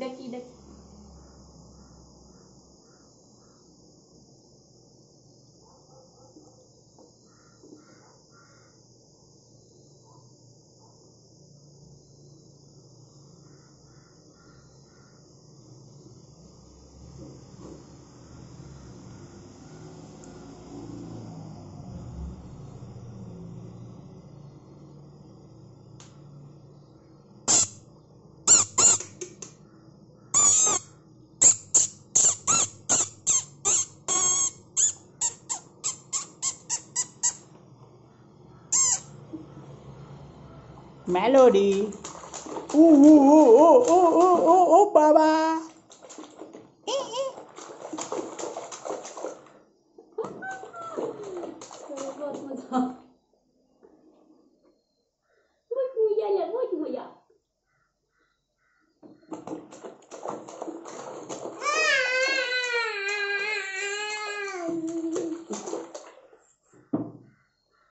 Daki, daki. melody. Ooh, ooh, ooh, ooh, ooh, ooh, ooh, ooh Baba.